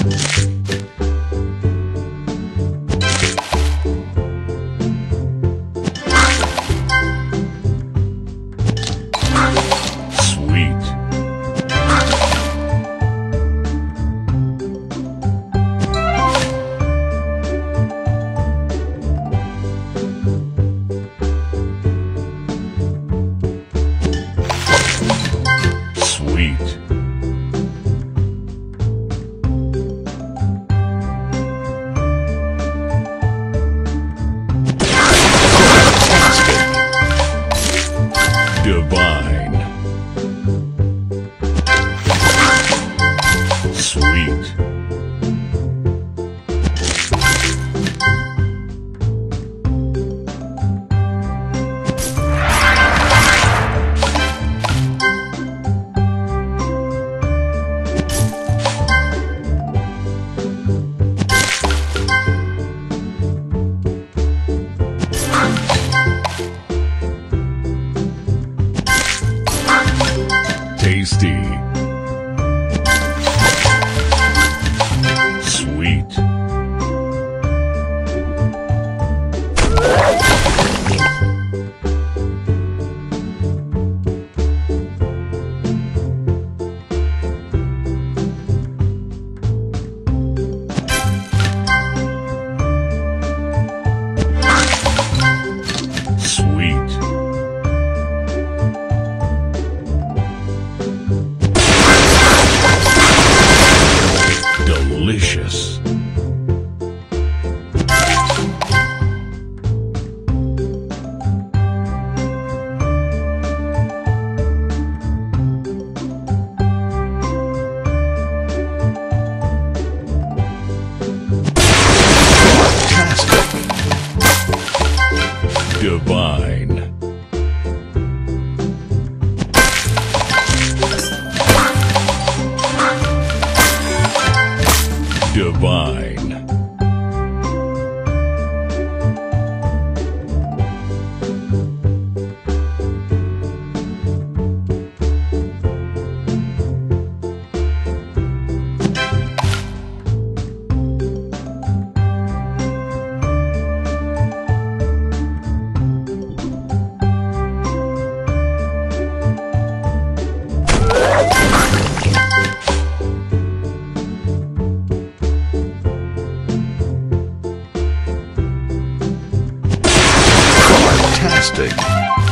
Sweet. Sweet. Divine. Divine.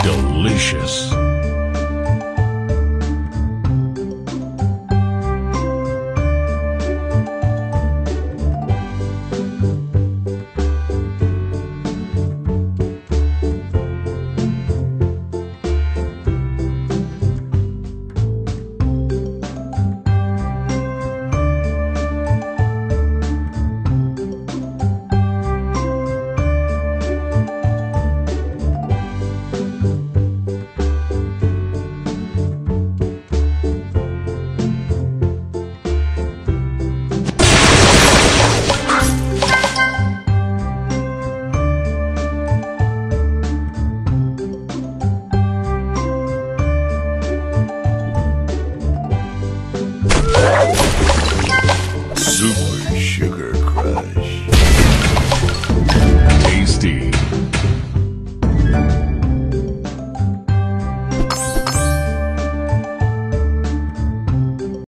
Delicious. Sugar.